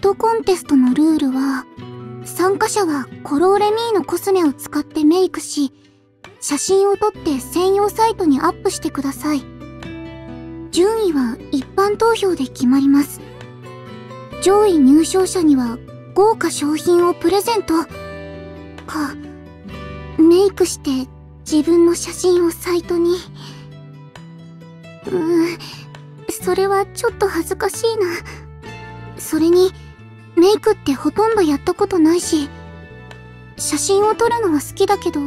トコンテストのルールは、参加者はコローレミーのコスメを使ってメイクし、写真を撮って専用サイトにアップしてください。順位は一般投票で決まります。上位入賞者には豪華商品をプレゼント。か、メイクして自分の写真をサイトに。うーん、それはちょっと恥ずかしいな。それに、ってほとんどやったことないし、写真を撮るのは好きだけど、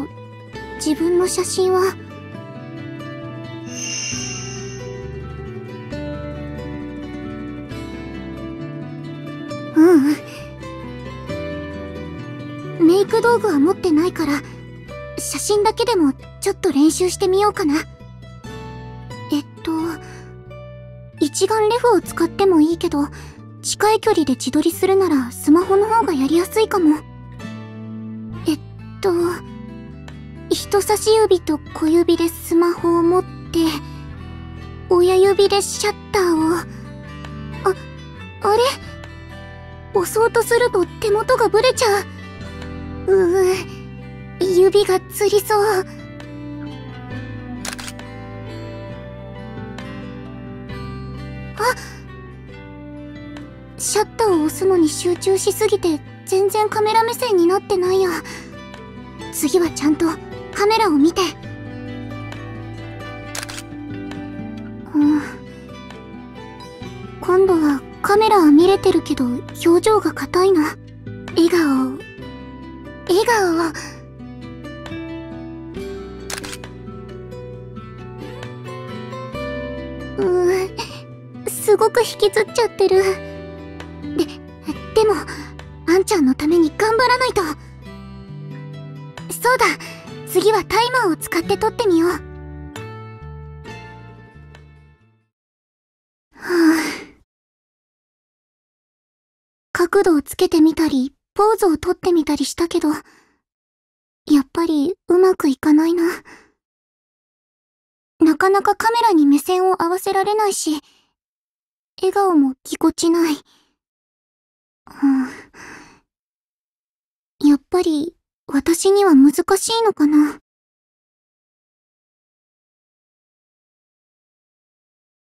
自分の写真は、ううん。メイク道具は持ってないから、写真だけでもちょっと練習してみようかな。えっと、一眼レフを使ってもいいけど、近い距離で自撮りするならスマホの方がやりやすいかも。えっと、人差し指と小指でスマホを持って、親指でシャッターを、あ、あれ？押そうとすると手元がブレちゃう。うぅ、指がつりそう。あシャッターを押すのに集中しすぎて全然カメラ目線になってないや。次はちゃんとカメラを見て。うん。今度はカメラは見れてるけど表情が硬いな。笑顔。笑顔。うーすごく引きずっちゃってる。で、も、あんちゃんのために頑張らないと。そうだ、次はタイマーを使って撮ってみよう。はぁ。角度をつけてみたり、ポーズを撮ってみたりしたけど、やっぱりうまくいかないな。なかなかカメラに目線を合わせられないし、笑顔もぎこちない。うん、やっぱり私には難しいのかな。